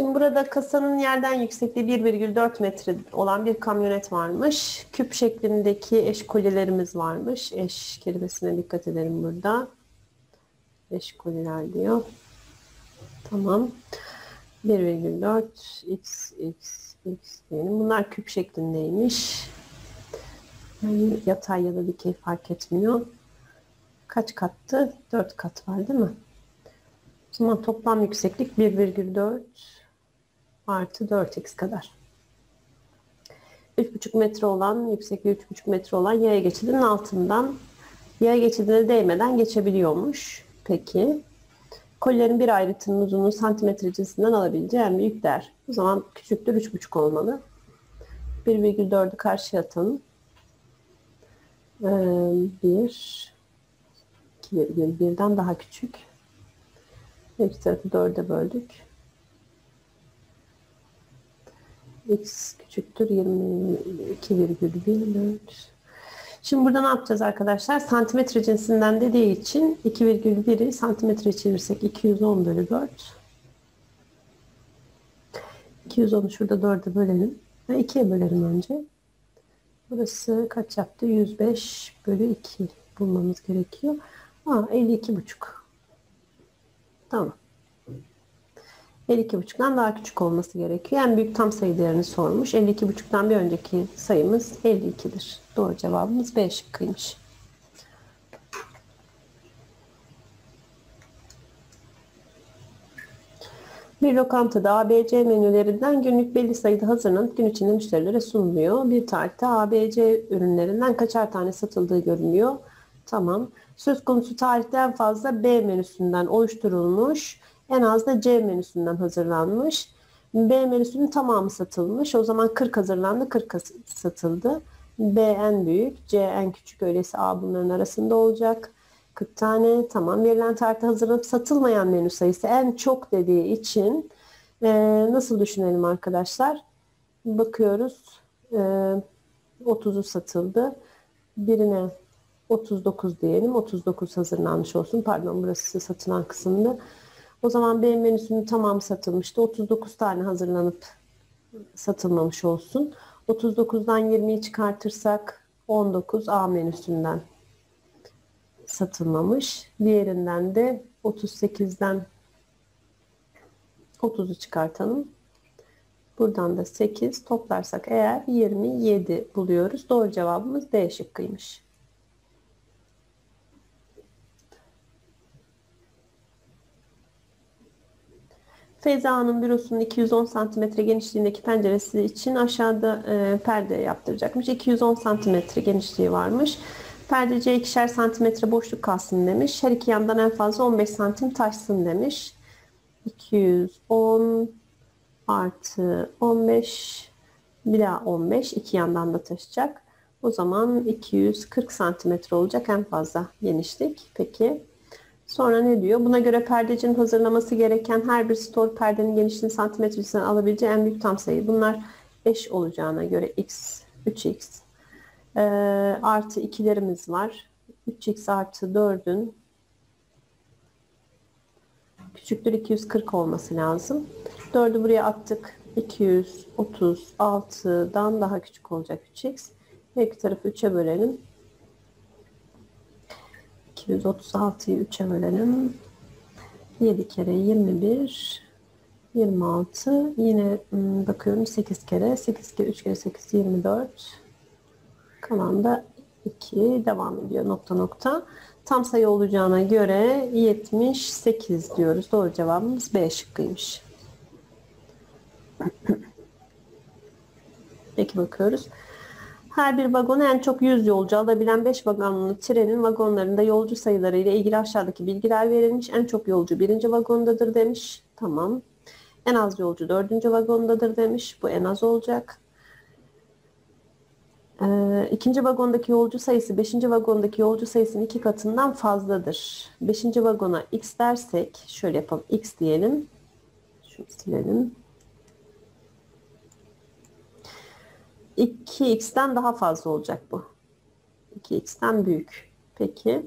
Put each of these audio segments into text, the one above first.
Şimdi burada kasanın yerden yüksekliği 1,4 metre olan bir kamyonet varmış. Küp şeklindeki eş kolyelerimiz varmış. Eş kelimesine dikkat edelim burada. Eş kolyeler diyor. Tamam. 1,4 x x x diyelim. Bunlar küp şeklindeymiş. Yani yatay ya da dikey fark etmiyor. Kaç kattı? 4 kat var değil mi? O zaman toplam yükseklik 1,4 artı 4x kadar. 3,5 metre olan, yüksekliği 3,5 metre olan yaya geçidinin altından yaya geçidine değmeden geçebiliyormuş. Peki. Kolilerin bir ayrıtının uzunluğu santimetre cinsinden alabileceği en büyük değer. O zaman küçüktür 3,5 olmalı. 1,4'ü karşıya atalım. 1 2,1'den daha küçük. Her iki tarafı 4'e böldük. X küçüktür 22,1 Şimdi burada ne yapacağız arkadaşlar? Santimetre cinsinden dediği için 2,1'i santimetre çevirirsek 210 bölü 4. 210'u şurada 4'e bölelim. Ve 2'ye bölerim önce. Burası kaç yaptı? 105 bölü 2 bulmamız gerekiyor. Aa, 52 buçuk. Tamam. 52,5'dan daha küçük olması gerekiyor. En büyük tam sayı değerini sormuş. 52,5'tan bir önceki sayımız 52'dir. Doğru cevabımız B şıkkıymış. Bir lokantada ABC menülerinden günlük belli sayıda hazırlanıp gün içinde müşterilere sunuluyor. Bir tarihte ABC ürünlerinden kaçar tane satıldığı görünüyor. Tamam. Söz konusu tarihte en fazla B menüsünden oluşturulmuş en az da C menüsünden hazırlanmış. B menüsünün tamamı satılmış. O zaman 40 hazırlandı, 40 satıldı. B en büyük, C en küçük. Öyleyse A bunların arasında olacak. 40 tane tamam. Verilen tarihte hazırlanıp satılmayan menü sayısı en çok dediği için e, nasıl düşünelim arkadaşlar? Bakıyoruz. E, 30'u satıldı. Birine 39 diyelim. 39 hazırlanmış olsun. Pardon burası satılan kısımda. O zaman B menüsünün tamamı satılmıştı. 39 tane hazırlanıp satılmamış olsun. 39'dan 20'yi çıkartırsak 19 A menüsünden satılmamış. Diğerinden de 38'den 30'u çıkartalım. Buradan da 8 toplarsak eğer 27 buluyoruz. Doğru cevabımız D şıkkıymış. Feyza bürosunun 210 cm genişliğindeki penceresi için aşağıda e, perde yaptıracakmış. 210 cm genişliği varmış. Perdeciye ikişer santimetre boşluk kalsın demiş. Her iki yandan en fazla 15 santim taşsın demiş. 210 artı 15 bir daha 15 iki yandan da taşıyacak. O zaman 240 santimetre olacak en fazla genişlik. Peki Sonra ne diyor? Buna göre perdecinin hazırlaması gereken her bir store perdenin genişliğini santimetresinden alabileceği en büyük tam sayı. Bunlar eş olacağına göre x, 3x e, artı 2'lerimiz var. 3x artı 4'ün küçüktür 240 olması lazım. 4'ü buraya attık. 236'dan daha küçük olacak 3x. Her iki tarafı 3'e bölelim. 236'yı 3'e bölelim. 7 kere 21 26 yine hmm, bakıyorum 8 kere. 8 kere 3 kere 8 24 kalan da 2 devam ediyor nokta nokta. Tam sayı olacağına göre 78 diyoruz. Doğru cevabımız B şıkkıymış. Peki bakıyoruz her bir vagonu en çok 100 yolcu alabilen 5 vagonlu trenin vagonlarında yolcu sayıları ile ilgili aşağıdaki bilgiler verilmiş. En çok yolcu birinci vagondadır demiş. Tamam. En az yolcu dördüncü vagondadır demiş. Bu en az olacak. Ee, ikinci vagondaki yolcu sayısı beşinci vagondaki yolcu sayısının iki katından fazladır. Beşinci vagona x dersek şöyle yapalım. x diyelim. Şunu silelim. 2x'ten daha fazla olacak bu. 2x'ten büyük. Peki.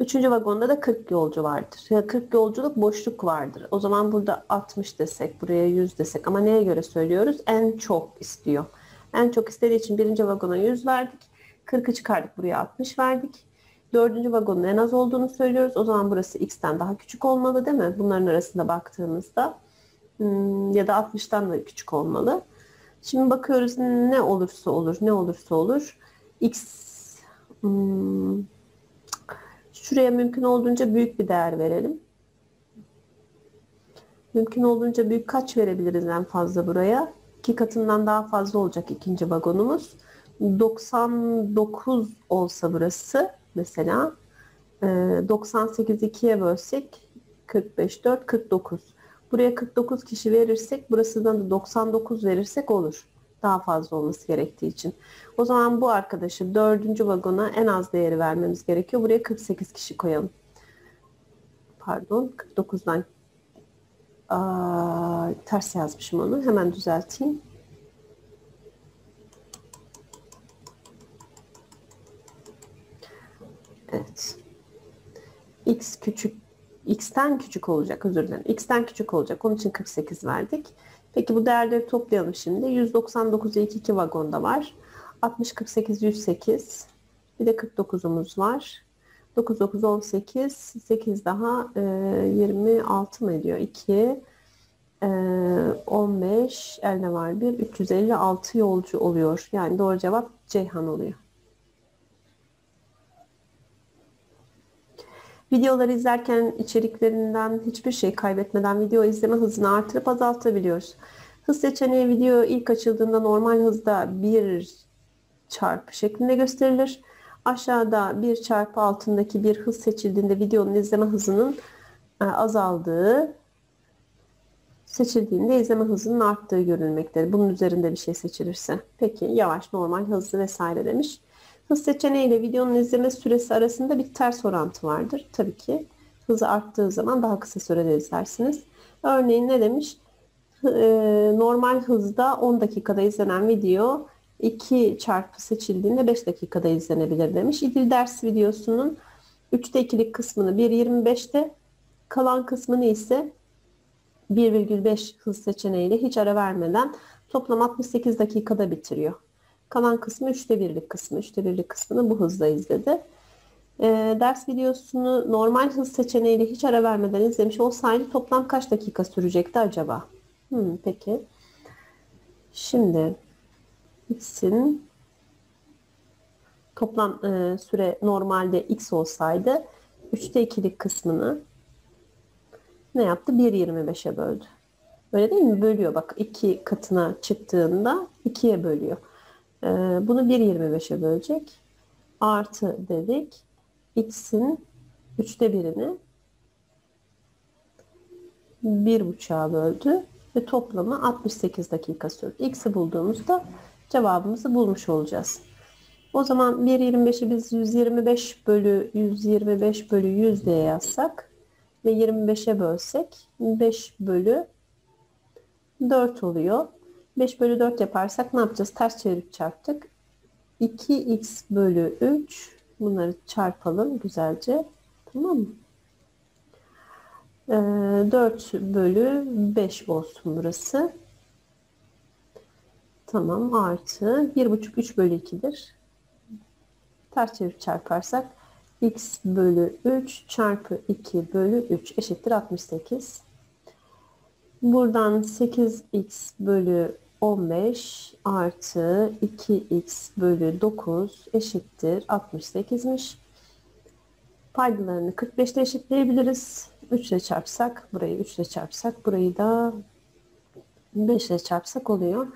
Üçüncü vagonda da 40 yolcu vardır. Ya 40 yolculuk boşluk vardır. O zaman burada 60 desek, buraya 100 desek ama neye göre söylüyoruz? En çok istiyor. En çok istediği için birinci vagona 100 verdik. 40'ı çıkardık buraya 60 verdik. Dördüncü vagonun en az olduğunu söylüyoruz. O zaman burası x'ten daha küçük olmalı değil mi? Bunların arasında baktığımızda hmm, ya da 60'tan da küçük olmalı. Şimdi bakıyoruz ne olursa olur, ne olursa olur. X hmm, şuraya mümkün olduğunca büyük bir değer verelim. Mümkün olduğunca büyük kaç verebiliriz en fazla buraya? İki katından daha fazla olacak ikinci vagonumuz. 99 olsa burası mesela 98 2'ye bölsek 45 4 49. Buraya 49 kişi verirsek burasından da 99 verirsek olur. Daha fazla olması gerektiği için. O zaman bu arkadaşı dördüncü vagona en az değeri vermemiz gerekiyor. Buraya 48 kişi koyalım. Pardon 49'dan Aa, ters yazmışım onu. Hemen düzelteyim. Evet. X küçük x'ten küçük olacak özür dilerim. x'ten küçük olacak. Onun için 48 verdik. Peki bu değerleri toplayalım şimdi. 199 ilk iki vagonda var. 60 48 108. Bir de 49'umuz var. 9 9 18 8 daha e, 26 mı ediyor? 2 e, 15 elde var 1 356 yolcu oluyor. Yani doğru cevap Ceyhan oluyor. Videoları izlerken içeriklerinden hiçbir şey kaybetmeden video izleme hızını artırıp azaltabiliyoruz. Hız seçeneği video ilk açıldığında normal hızda 1 çarpı şeklinde gösterilir. Aşağıda 1 çarpı altındaki bir hız seçildiğinde videonun izleme hızının e, azaldığı, seçildiğinde izleme hızının arttığı görülmektedir. Bunun üzerinde bir şey seçilirse. Peki yavaş, normal, hızlı vesaire demiş. Hız seçeneği ile videonun izleme süresi arasında bir ters orantı vardır. Tabii ki hızı arttığı zaman daha kısa sürede izlersiniz. Örneğin ne demiş? E, normal hızda 10 dakikada izlenen video 2 çarpı seçildiğinde 5 dakikada izlenebilir demiş. İdil ders videosunun 3'te 2'lik kısmını 1.25'te kalan kısmını ise 1,5 hız seçeneğiyle hiç ara vermeden toplam 68 dakikada bitiriyor. Kalan kısmı 3'te 1'lik kısmı. 3'te 1'lik kısmını bu hızla izledi. Ee, ders videosunu normal hız seçeneğiyle hiç ara vermeden izlemiş olsaydı toplam kaç dakika sürecekti acaba? Hmm, peki. Şimdi x'in toplam e, süre normalde x olsaydı 3'te 2'lik kısmını ne yaptı? 1.25'e böldü. Öyle değil mi? Bölüyor. Bak 2 katına çıktığında 2'ye bölüyor. E, bunu 1.25'e bölecek. Artı dedik. x'in 3'te 1'ini 1.5'a böldü ve toplamı 68 dakika sürdü. X'i bulduğumuzda cevabımızı bulmuş olacağız. O zaman 1.25'i biz 125 bölü 125 bölü 100 diye yazsak ve 25'e bölsek 5 bölü 4 oluyor. 5 bölü 4 yaparsak ne yapacağız? Ters çevirip çarptık. 2x bölü 3 bunları çarpalım güzelce. Tamam mı? 4 ee, bölü 5 olsun burası. Tamam artı 1,5 3 bölü 2'dir. Ters çevirip çarparsak x bölü 3 çarpı 2 bölü 3 eşittir 68. Buradan 8x bölü 15 artı 2x bölü 9 eşittir 68'miş. Paydalarını 45'te eşitleyebiliriz. 3 ile çarpsak burayı 3 ile çarpsak burayı da 5 ile çarpsak oluyor.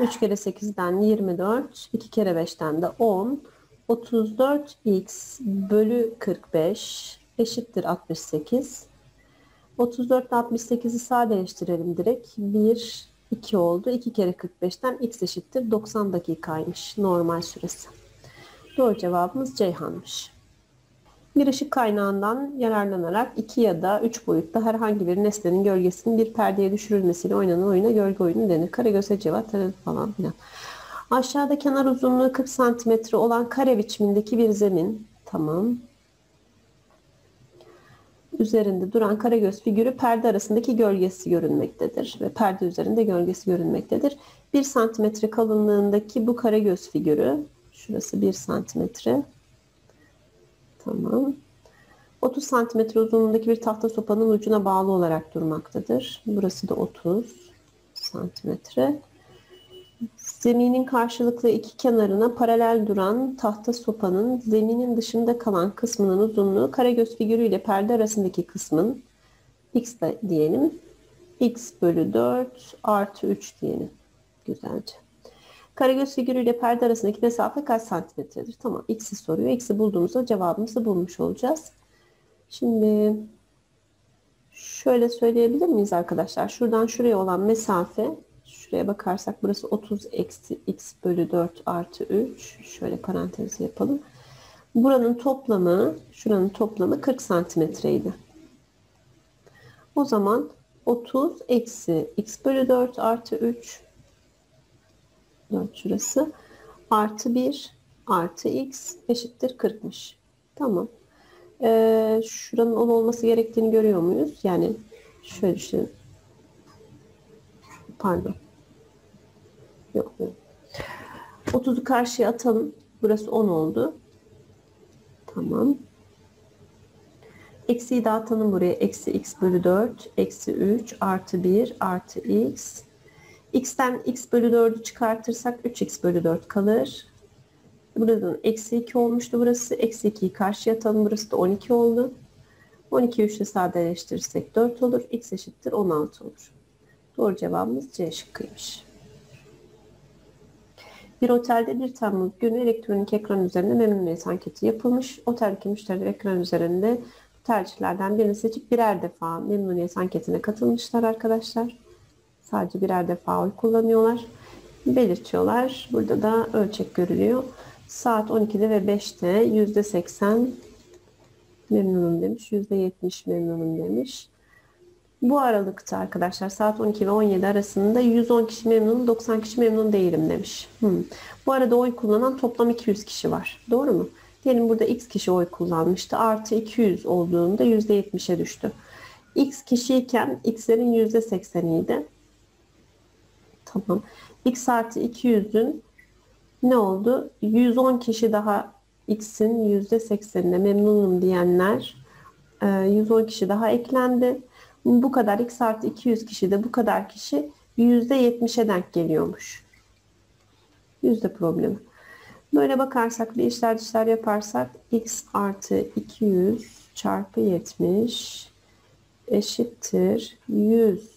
3 kere 8'den 24, 2 kere 5'ten de 10. 34x bölü 45 eşittir 68. 34 ile 68'i sadeleştirelim direkt. 1, 2 oldu. 2 kere 45'ten x eşittir 90 dakikaymış normal süresi. Doğru cevabımız Ceyhan'mış. Bir ışık kaynağından yararlanarak iki ya da üç boyutta herhangi bir nesnenin gölgesinin bir perdeye düşürülmesiyle oynanan oyuna gölge oyunu denir. Karagöz, Cevat falan filan. Aşağıda kenar uzunluğu 40 cm olan kare biçimindeki bir zemin. Tamam. Üzerinde duran karagöz figürü perde arasındaki gölgesi görünmektedir. Ve perde üzerinde gölgesi görünmektedir. 1 santimetre kalınlığındaki bu karagöz figürü, şurası 1 santimetre. Tamam. 30 santimetre uzunluğundaki bir tahta sopanın ucuna bağlı olarak durmaktadır. Burası da 30 santimetre. Zeminin karşılıklı iki kenarına paralel duran tahta sopanın zeminin dışında kalan kısmının uzunluğu karagöz figürüyle perde arasındaki kısmın x de diyelim. x bölü 4 artı 3 diyelim. Güzelce. Karagöz figürüyle perde arasındaki mesafe kaç santimetredir? Tamam. X'i soruyor. X'i bulduğumuzda cevabımızı bulmuş olacağız. Şimdi şöyle söyleyebilir miyiz arkadaşlar? Şuradan şuraya olan mesafe şuraya bakarsak burası 30 eksi x bölü 4 artı 3. Şöyle parantez yapalım. Buranın toplamı, şuranın toplamı 40 santimetreydi. O zaman 30 eksi x bölü 4 artı 3 4 şurası artı 1 artı x eşittir 40'mış. Tamam. Ee, şuranın 10 olması gerektiğini görüyor muyuz? Yani şöyle düşünün. Pardon. Yok. 30'u karşıya atalım. Burası 10 oldu. Tamam. Eksiyi dağıtalım buraya. Eksi x bölü 4. Eksi 3 artı 1 artı x. x'ten x bölü 4'ü çıkartırsak 3x bölü 4 kalır. Buradan eksi 2 olmuştu burası. Eksi 2'yi karşıya atalım. Burası da 12 oldu. 12 3 ile sadeleştirirsek 4 olur. x eşittir 16 olur. Doğru cevabımız C şıkkıymış. Bir otelde 1 Temmuz günü elektronik ekran üzerinde memnuniyet anketi yapılmış. Oteldeki müşteriler ekran üzerinde tercihlerden birini seçip birer defa memnuniyet anketine katılmışlar arkadaşlar. Sadece birer defa oy kullanıyorlar. Belirtiyorlar. Burada da ölçek görülüyor. Saat 12'de ve 5'te %80 memnunum demiş. %70 memnunum demiş. Bu aralıkta arkadaşlar saat 12 ve 17 arasında 110 kişi memnun, 90 kişi memnun değilim demiş. Hmm. Bu arada oy kullanan toplam 200 kişi var. Doğru mu? Diyelim burada x kişi oy kullanmıştı. Artı 200 olduğunda %70'e düştü. x kişiyken x'lerin %80'iydi. Tamam. x artı 200'ün ne oldu? 110 kişi daha x'in %80'ine memnunum diyenler 110 kişi daha eklendi. Bu kadar x artı 200 kişi de bu kadar kişi %70'e denk geliyormuş. Yüzde problemi. Böyle bakarsak bir işler dışlar yaparsak x artı 200 çarpı 70 eşittir 100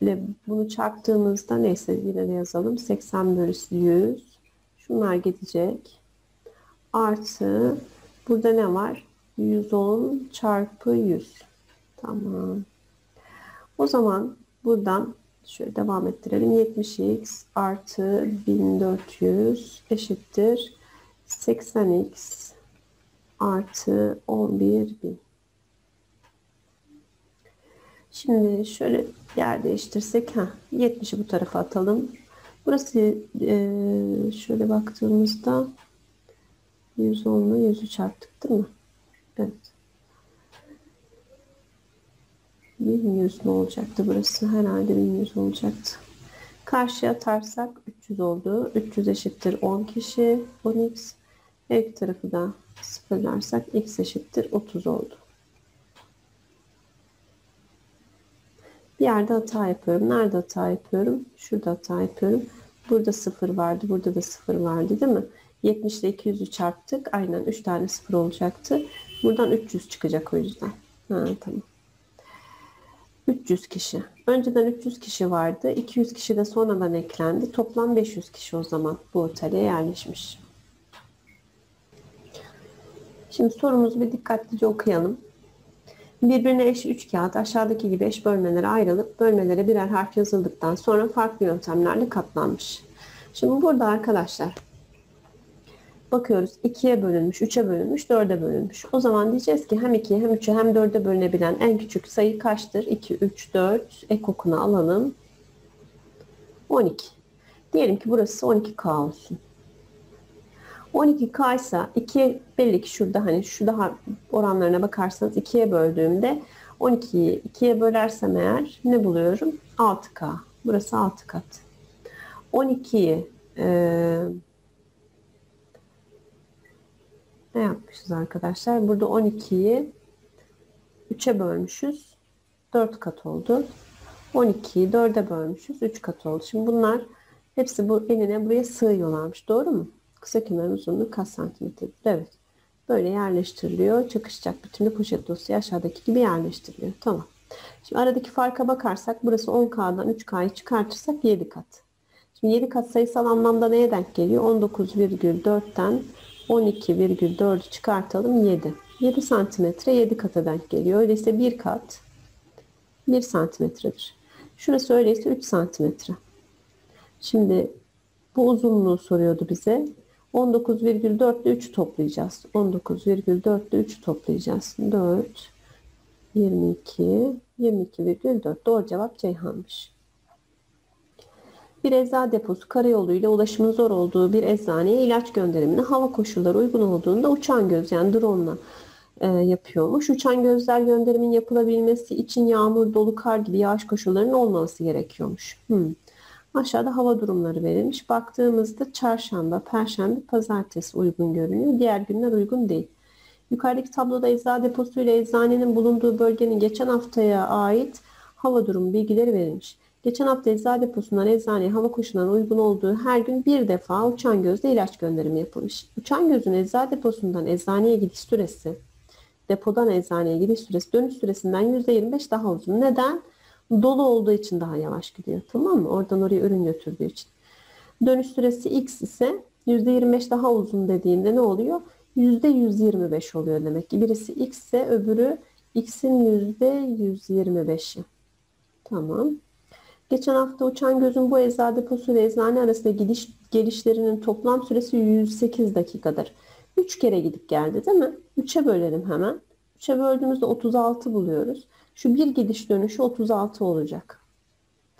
ile bunu çarptığımızda neyse yine de yazalım. 80 bölü 100 şunlar gidecek. Artı burada ne var? 110 çarpı 100 Tamam. O zaman buradan şöyle devam ettirelim. 70x artı 1400 eşittir 80x artı 11000. Şimdi şöyle yer değiştirsek. ha 70'i bu tarafa atalım. Burası e, şöyle baktığımızda 110 ile 100'ü çarptık değil mi? Evet. 1100 mi olacaktı burası? Herhalde 1100 olacaktı. Karşıya atarsak 300 oldu. 300 eşittir 10 kişi. 10x. Her iki tarafı da sıfırlarsak x eşittir 30 oldu. Bir yerde hata yapıyorum. Nerede hata yapıyorum? Şurada hata yapıyorum. Burada 0 vardı. Burada da 0 vardı değil mi? 70 ile 200'ü çarptık. Aynen 3 tane 0 olacaktı. Buradan 300 çıkacak o yüzden. Ha, tamam. 300 kişi. Önceden 300 kişi vardı. 200 kişi de sonradan eklendi. Toplam 500 kişi o zaman bu otele yerleşmiş. Şimdi sorumuzu bir dikkatlice okuyalım. Birbirine eş üç kağıt aşağıdaki gibi eş bölmelere ayrılıp bölmelere birer harf yazıldıktan sonra farklı yöntemlerle katlanmış. Şimdi burada arkadaşlar bakıyoruz 2'ye bölünmüş, 3'e bölünmüş, 4'e bölünmüş. O zaman diyeceğiz ki hem 2'ye hem 3'e hem 4'e bölünebilen en küçük sayı kaçtır? 2, 3, 4 ekokunu alalım. 12. Diyelim ki burası 12K olsun. 12K ise 2'ye belli ki şurada hani şu daha oranlarına bakarsanız 2'ye böldüğümde 12'yi 2'ye bölersem eğer ne buluyorum? 6K. Burası 6 kat. 12'yi e, ne yapmışız arkadaşlar? Burada 12'yi 3'e bölmüşüz. 4 kat oldu. 12'yi 4'e bölmüşüz. 3 kat oldu. Şimdi bunlar hepsi bu enine buraya sığıyorlarmış. Doğru mu? Kısa kenar uzunluğu kaç santimetredir? Evet. Böyle yerleştiriliyor. Çakışacak bütünlü poşet dosyayı aşağıdaki gibi yerleştiriliyor. Tamam. Şimdi aradaki farka bakarsak burası 10K'dan 3K'yı çıkartırsak 7 kat. Şimdi 7 kat sayısal anlamda neye denk geliyor? 19,4'ten 12,4'ü çıkartalım 7. 7 santimetre 7 kata denk geliyor. Öyleyse 1 kat 1 santimetredir. Şurası öyleyse 3 santimetre. Şimdi bu uzunluğu soruyordu bize. 19,4 ile 3 toplayacağız. 19,4 ile 3 toplayacağız. 4, 22, 22,4. Doğru cevap Ceyhan'mış. Bir eczacı deposu karayoluyla ulaşımın zor olduğu bir eczaneye ilaç gönderimini hava koşulları uygun olduğunda uçan göz yani drone e, yapıyormuş. Uçan gözler gönderimin yapılabilmesi için yağmur, dolu, kar gibi yağış koşullarının olmaması gerekiyormuş. Hmm. Aşağıda hava durumları verilmiş. Baktığımızda çarşamba, perşembe, pazartesi uygun görünüyor. Diğer günler uygun değil. Yukarıdaki tabloda eczacı deposu ile eczanenin bulunduğu bölgenin geçen haftaya ait hava durumu bilgileri verilmiş. Geçen hafta eczacı deposundan eczaneye hava koşullarına uygun olduğu her gün bir defa uçan gözle ilaç gönderimi yapılmış. Uçan gözün eczacı deposundan eczaneye gidiş süresi, depodan eczaneye gidiş süresi dönüş süresinden %25 daha uzun. Neden? Dolu olduğu için daha yavaş gidiyor. Tamam mı? Oradan oraya ürün götürdüğü için. Dönüş süresi x ise %25 daha uzun dediğinde ne oluyor? %125 oluyor demek ki. Birisi x ise öbürü x'in %125'i. Tamam. Geçen hafta uçan gözün bu eczacı deposu ile eczane arasında gidiş gelişlerinin toplam süresi 108 dakikadır. 3 kere gidip geldi değil mi? 3'e bölelim hemen. 3'e böldüğümüzde 36 buluyoruz. Şu bir gidiş dönüşü 36 olacak.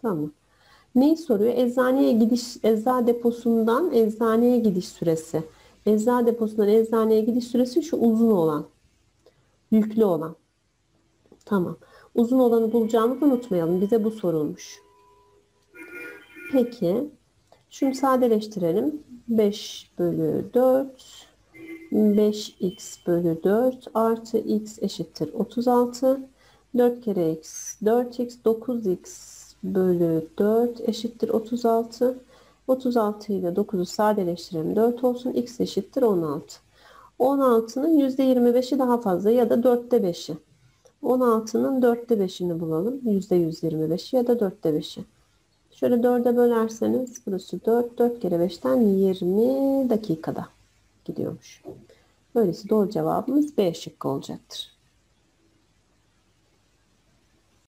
Tamam. Neyi soruyor? Eczaneye gidiş, eczacı deposundan eczaneye gidiş süresi. Eczacı deposundan eczaneye gidiş süresi şu uzun olan. Yüklü olan. Tamam. Uzun olanı bulacağımızı unutmayalım. Bize bu sorulmuş. Peki. Şunu sadeleştirelim. 5 bölü 4 5x bölü 4 artı x eşittir 36. 4 kere x 4x 9x bölü 4 eşittir 36. 36 ile 9'u sadeleştirelim 4 olsun. x eşittir 16. 16'nın %25'i daha fazla ya da 4'te 5'i. 16'nın 4'te 5'ini bulalım. %125'i ya da 4'te 5'i. Şöyle 4'e bölerseniz burası 4. 4 kere 5'ten 20 dakikada gidiyormuş. Böylesi doğru cevabımız B şıkkı olacaktır.